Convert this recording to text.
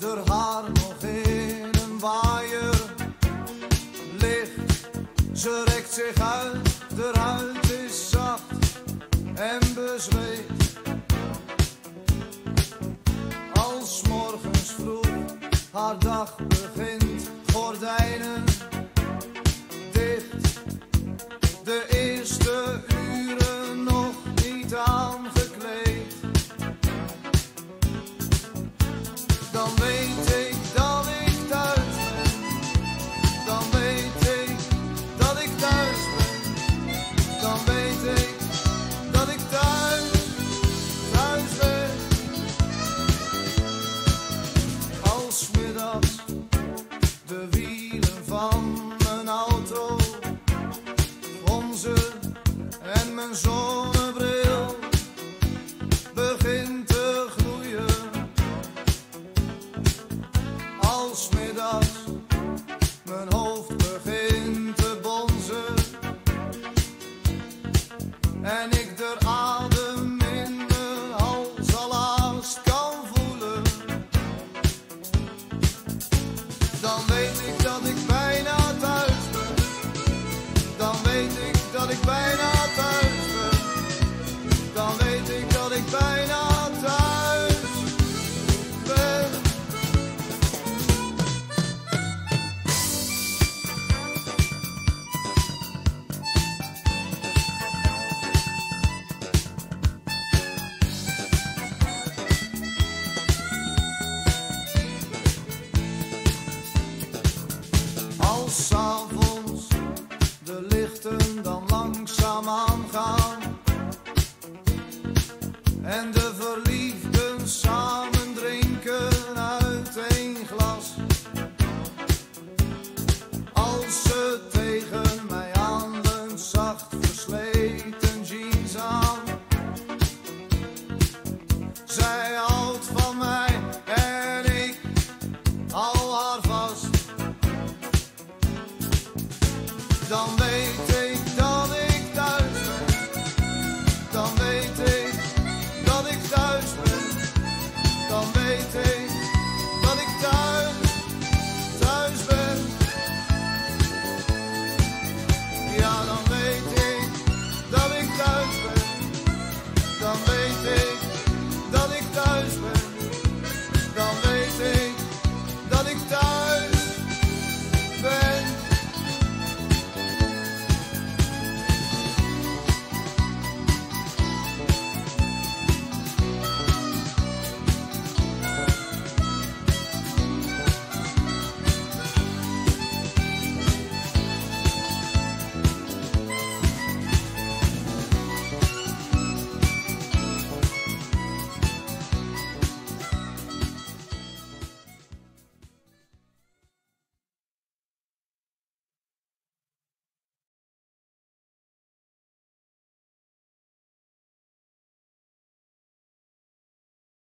Er haar nog in een waaier ligt. Ze rekt zich uit, de huid is zacht en bezweet. Als morgens vroeg haar dag begint, De wielen van mijn auto. Onze en mijn zonnebril. Begint te gloeien. Als middags mijn hoofd begint te bonzen. En ik bijna thuis ben. Dan weet ik dat ik bijna thuis ben. Als 's avonds de lichten dan